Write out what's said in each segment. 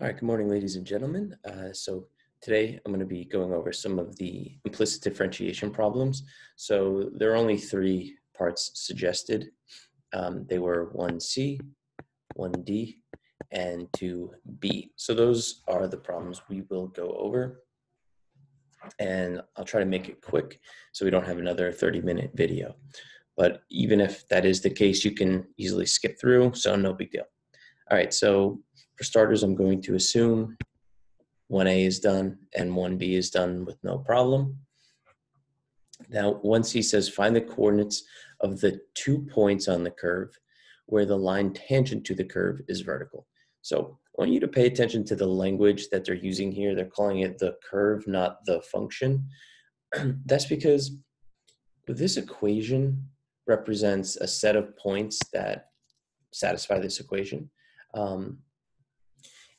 All right, good morning, ladies and gentlemen. Uh, so today I'm going to be going over some of the implicit differentiation problems. So there are only three parts suggested. Um, they were 1C, 1D, and 2B. So those are the problems we will go over. And I'll try to make it quick so we don't have another 30 minute video. But even if that is the case, you can easily skip through, so no big deal. All right, so for starters, I'm going to assume 1A is done and 1B is done with no problem. Now, 1C says find the coordinates of the two points on the curve where the line tangent to the curve is vertical. So I want you to pay attention to the language that they're using here. They're calling it the curve, not the function. That's because this equation represents a set of points that satisfy this equation. Um,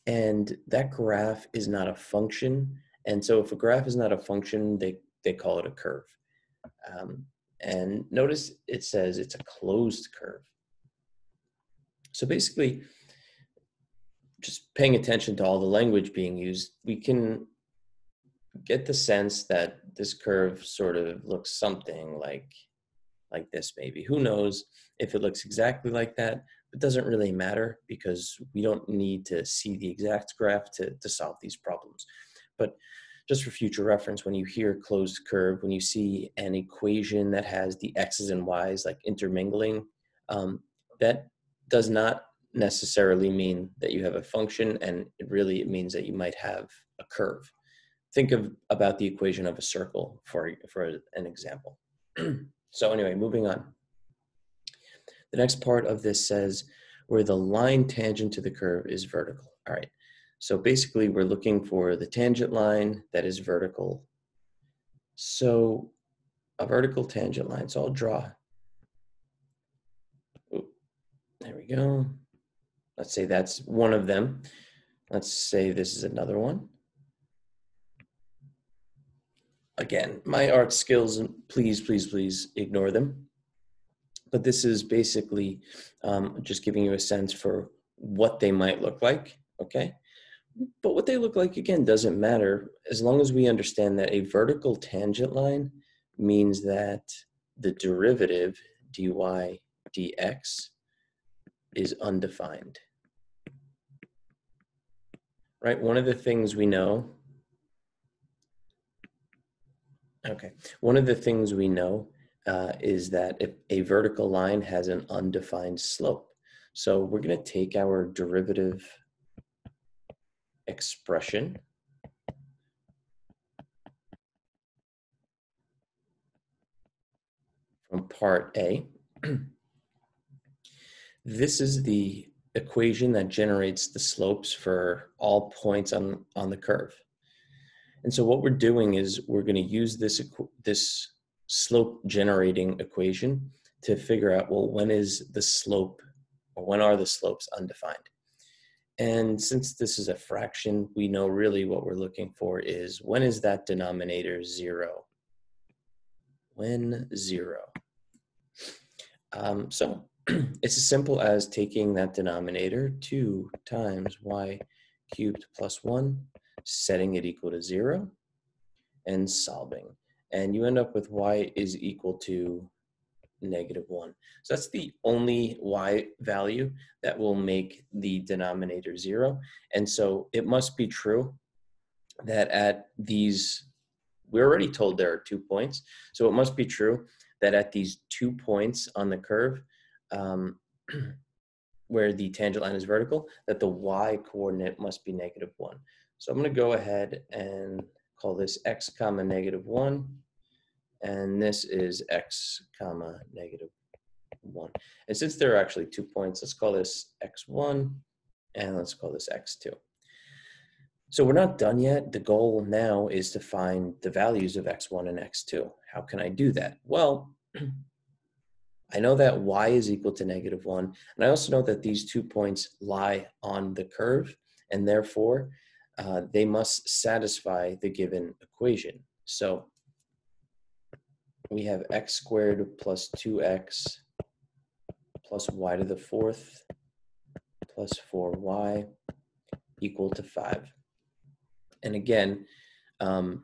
and that graph is not a function. And so if a graph is not a function, they, they call it a curve. Um, and notice it says it's a closed curve. So basically, just paying attention to all the language being used, we can get the sense that this curve sort of looks something like like this maybe. Who knows if it looks exactly like that, it doesn't really matter because we don't need to see the exact graph to, to solve these problems. But just for future reference, when you hear closed curve, when you see an equation that has the x's and y's like intermingling, um, that does not necessarily mean that you have a function and it really it means that you might have a curve. Think of about the equation of a circle for, for an example. so anyway, moving on. The next part of this says where the line tangent to the curve is vertical. All right, so basically we're looking for the tangent line that is vertical. So a vertical tangent line, so I'll draw. There we go. Let's say that's one of them. Let's say this is another one. Again, my art skills, please, please, please ignore them but this is basically um, just giving you a sense for what they might look like, okay? But what they look like, again, doesn't matter as long as we understand that a vertical tangent line means that the derivative dy dx is undefined. Right, one of the things we know, okay, one of the things we know uh, is that if a vertical line has an undefined slope. So we're going to take our derivative expression from part A. this is the equation that generates the slopes for all points on, on the curve. And so what we're doing is we're going to use this, this slope generating equation to figure out, well, when is the slope or when are the slopes undefined? And since this is a fraction, we know really what we're looking for is when is that denominator zero? When zero? Um, so it's as simple as taking that denominator, 2 times y cubed plus 1, setting it equal to 0, and solving and you end up with y is equal to negative 1. So that's the only y value that will make the denominator 0. And so it must be true that at these, we're already told there are two points, so it must be true that at these two points on the curve, um, where the tangent line is vertical, that the y coordinate must be negative 1. So I'm going to go ahead and call this x comma negative 1 and this is x comma negative 1. And since there are actually two points, let's call this x1 and let's call this x2. So we're not done yet. The goal now is to find the values of x1 and x2. How can I do that? Well, I know that y is equal to negative 1, and I also know that these two points lie on the curve, and therefore uh, they must satisfy the given equation. So we have x squared plus 2x plus y to the fourth plus 4y equal to 5. And again, um,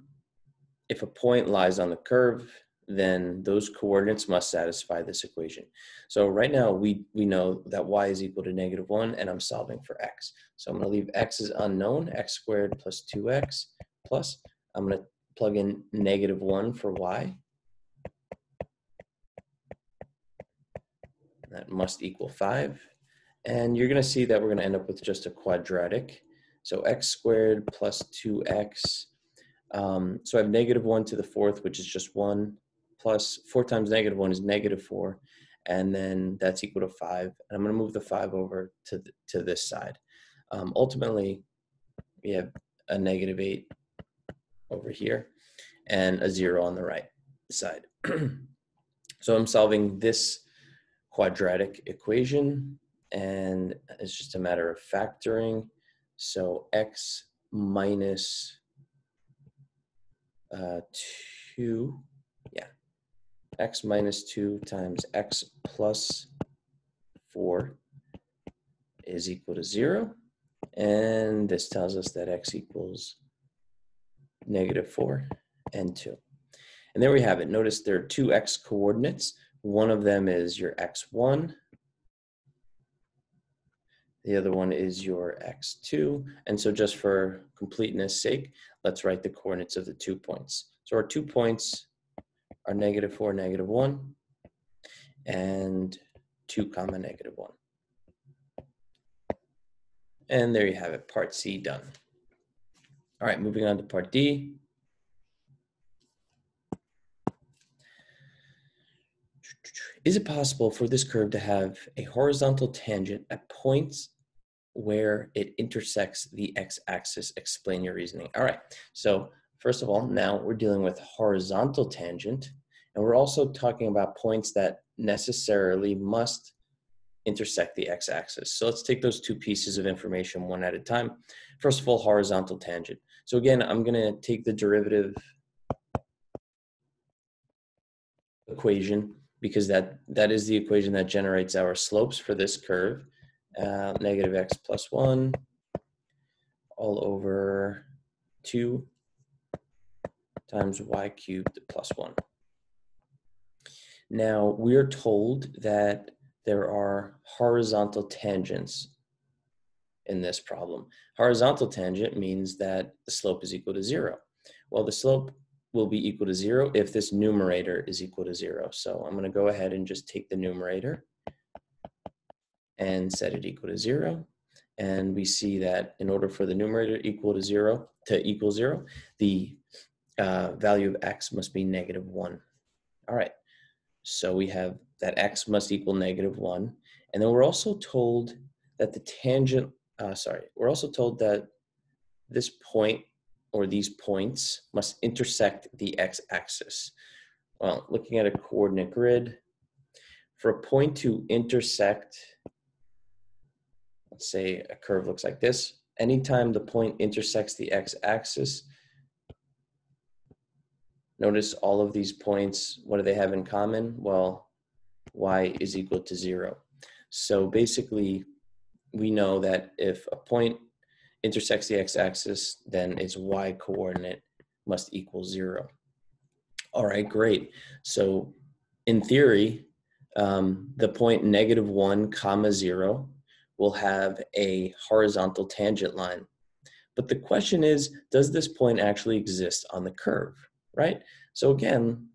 if a point lies on the curve, then those coordinates must satisfy this equation. So right now we, we know that y is equal to negative 1 and I'm solving for x. So I'm going to leave x is unknown, x squared plus 2x plus, I'm going to plug in negative 1 for y. That must equal 5. And you're going to see that we're going to end up with just a quadratic. So x squared plus 2x. Um, so I have negative 1 to the fourth, which is just 1, plus 4 times negative 1 is negative 4. And then that's equal to 5. And I'm going to move the 5 over to, the, to this side. Um, ultimately, we have a negative 8 over here and a 0 on the right side. so I'm solving this quadratic equation and it's just a matter of factoring. So x minus uh, 2, yeah, x minus 2 times x plus 4 is equal to 0. And this tells us that x equals negative 4 and 2. And there we have it. Notice there are two x coordinates. One of them is your x1 the other one is your x2. And so just for completeness sake, let's write the coordinates of the two points. So our two points are negative 4, negative 1, and 2 comma negative 1. And there you have it, part C done. All right, moving on to part D. Is it possible for this curve to have a horizontal tangent at points where it intersects the x-axis. Explain your reasoning. All right, so first of all, now we're dealing with horizontal tangent, and we're also talking about points that necessarily must intersect the x-axis. So let's take those two pieces of information one at a time. First of all, horizontal tangent. So again, I'm gonna take the derivative equation because that, that is the equation that generates our slopes for this curve uh, negative x plus 1 all over 2 times y cubed plus 1. Now, we're told that there are horizontal tangents in this problem. Horizontal tangent means that the slope is equal to 0. Well, the slope will be equal to 0 if this numerator is equal to 0. So I'm going to go ahead and just take the numerator and set it equal to zero. And we see that in order for the numerator equal to zero to equal zero, the uh, value of x must be negative one. All right, so we have that x must equal negative one. And then we're also told that the tangent, uh, sorry, we're also told that this point or these points must intersect the x-axis. Well, looking at a coordinate grid, for a point to intersect let's say a curve looks like this. Anytime the point intersects the x-axis, notice all of these points, what do they have in common? Well, y is equal to zero. So basically, we know that if a point intersects the x-axis, then its y coordinate must equal zero. All right, great. So in theory, um, the point negative one comma zero will have a horizontal tangent line. But the question is, does this point actually exist on the curve, right? So again,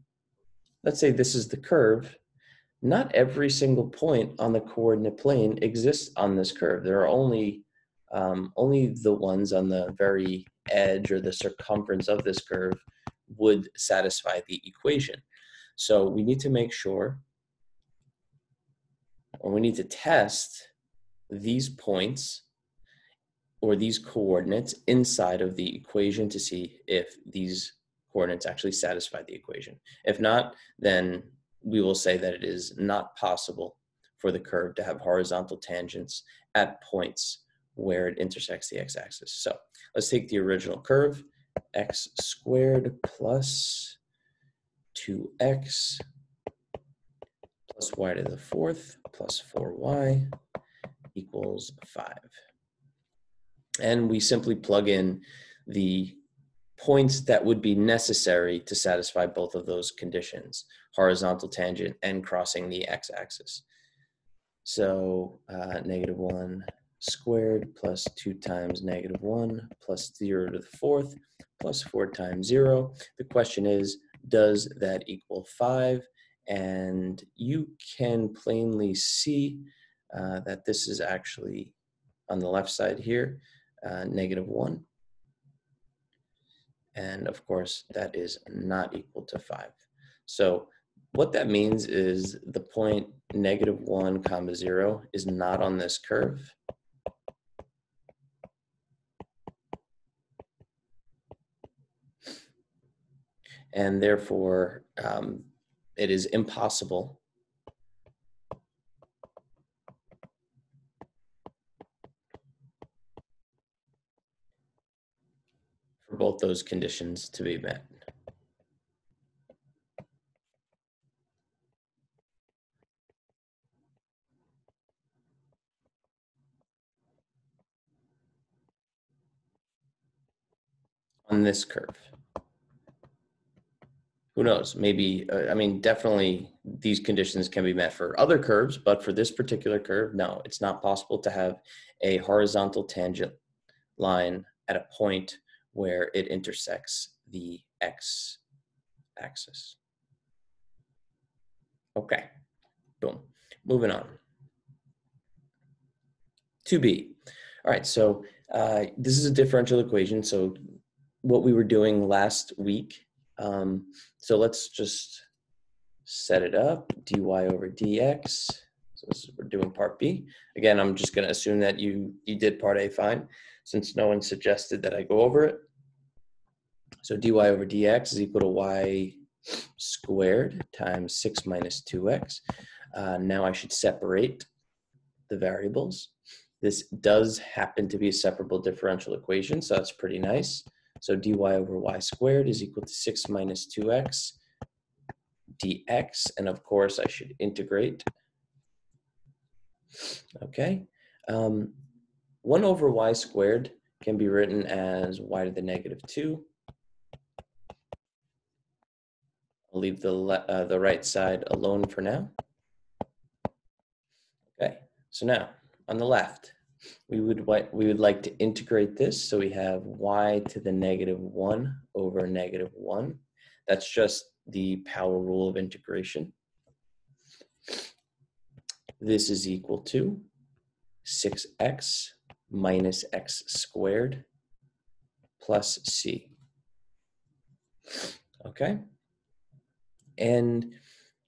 let's say this is the curve. Not every single point on the coordinate plane exists on this curve. There are only, um, only the ones on the very edge or the circumference of this curve would satisfy the equation. So we need to make sure, or we need to test these points or these coordinates inside of the equation to see if these coordinates actually satisfy the equation. If not, then we will say that it is not possible for the curve to have horizontal tangents at points where it intersects the x-axis. So let's take the original curve, x squared plus 2x plus y to the fourth plus 4y equals 5. And we simply plug in the points that would be necessary to satisfy both of those conditions, horizontal tangent and crossing the x-axis. So uh, negative 1 squared plus 2 times negative 1 plus 0 to the fourth plus 4 times 0. The question is, does that equal 5? And you can plainly see uh, that this is actually on the left side here, uh, negative 1. And of course, that is not equal to 5. So what that means is the point negative 1 comma 0 is not on this curve. And therefore, um, it is impossible for both those conditions to be met. on this curve. Who knows? Maybe, uh, I mean, definitely these conditions can be met for other curves, but for this particular curve, no, it's not possible to have a horizontal tangent line at a point where it intersects the x axis. Okay, boom. Moving on. 2b. All right, so uh, this is a differential equation. So what we were doing last week. Um, so let's just set it up, dy over dx. So this is, we're doing part B. Again, I'm just gonna assume that you, you did part A fine, since no one suggested that I go over it. So dy over dx is equal to y squared times 6 minus 2x. Uh, now I should separate the variables. This does happen to be a separable differential equation, so that's pretty nice. So dy over y squared is equal to 6 minus 2x dx. And of course, I should integrate. Okay. Um, 1 over y squared can be written as y to the negative 2. I'll leave the, uh, the right side alone for now. Okay, so now on the left, we would we would like to integrate this so we have y to the negative 1 over negative 1 that's just the power rule of integration this is equal to 6x minus x squared plus c okay and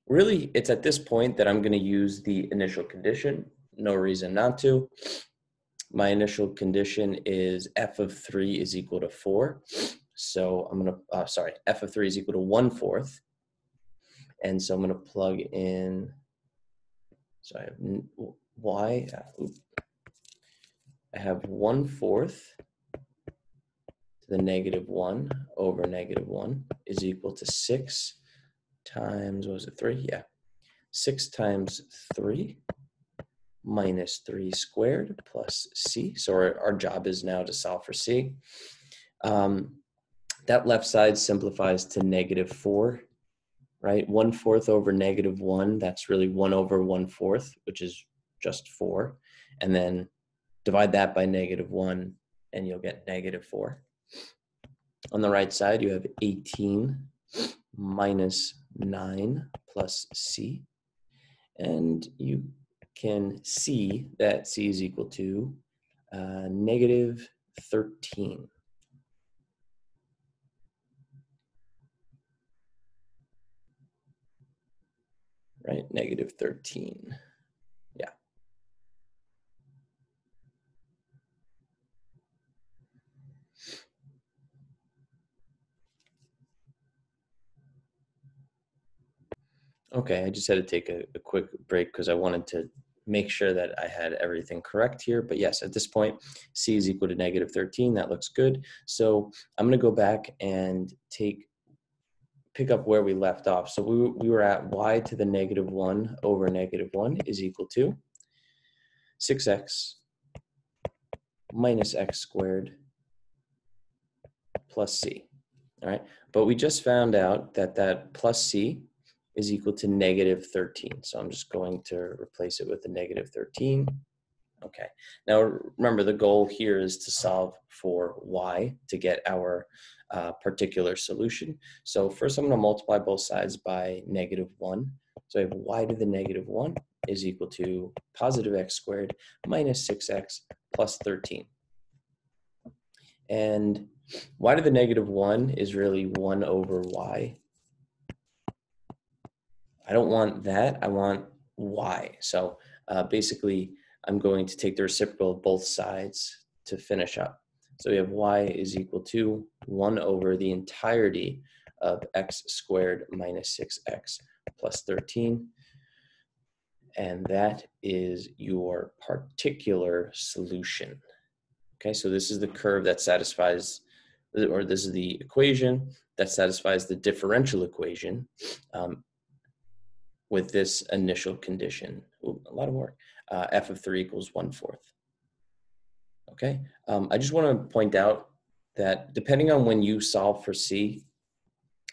really it's at this point that I'm going to use the initial condition no reason not to my initial condition is f of 3 is equal to 4. So I'm going to, uh, sorry, f of 3 is equal to 1 fourth. And so I'm going to plug in, so I have y, uh, I have 1 fourth to the negative 1 over negative 1 is equal to 6 times, was it, 3? Yeah. 6 times 3 minus 3 squared plus c. So our, our job is now to solve for c. Um, that left side simplifies to negative 4, right? 1 fourth over negative 1, that's really 1 over 1 fourth, which is just 4. And then divide that by negative 1, and you'll get negative 4. On the right side, you have 18 minus 9 plus c. And you can see that C is equal to uh, negative 13. Right, negative 13. Yeah. Okay, I just had to take a, a quick break because I wanted to make sure that I had everything correct here. But yes, at this point, C is equal to negative 13. That looks good. So I'm going to go back and take pick up where we left off. So we, we were at y to the negative 1 over negative 1 is equal to 6x minus x squared plus c. All right, but we just found out that that plus c is equal to negative 13. So I'm just going to replace it with a negative 13. Okay, now remember the goal here is to solve for y to get our uh, particular solution. So first I'm gonna multiply both sides by negative one. So I have y to the negative one is equal to positive x squared minus 6x plus 13. And y to the negative 1 is really 1 over y. I don't want that. I want y. So uh, basically, I'm going to take the reciprocal of both sides to finish up. So we have y is equal to 1 over the entirety of x squared minus 6x plus 13 and that is your particular solution. Okay, so this is the curve that satisfies, or this is the equation that satisfies the differential equation um, with this initial condition. Ooh, a lot of work. Uh, f of 3 equals 1 fourth. Okay, um, I just want to point out that depending on when you solve for c,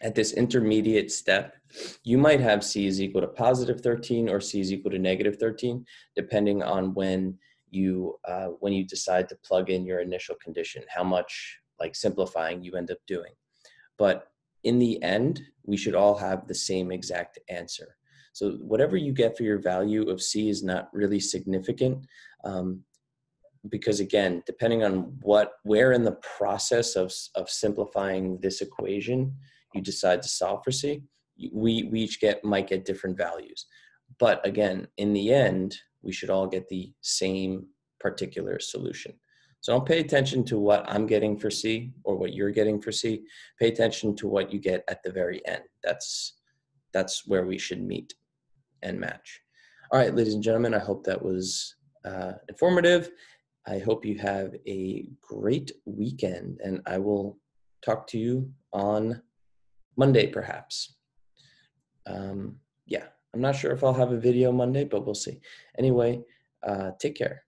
at this intermediate step, you might have C is equal to positive 13 or C is equal to negative 13, depending on when you uh, when you decide to plug in your initial condition, how much like simplifying you end up doing. But in the end, we should all have the same exact answer. So whatever you get for your value of C is not really significant. Um, because again, depending on what, where in the process of, of simplifying this equation, you decide to solve for C, we, we each get might get different values. But again, in the end, we should all get the same particular solution. So don't pay attention to what I'm getting for C or what you're getting for C. Pay attention to what you get at the very end. That's that's where we should meet and match. All right, ladies and gentlemen, I hope that was uh, informative. I hope you have a great weekend, and I will talk to you on Monday, perhaps. Um, yeah, I'm not sure if I'll have a video Monday, but we'll see. Anyway, uh, take care.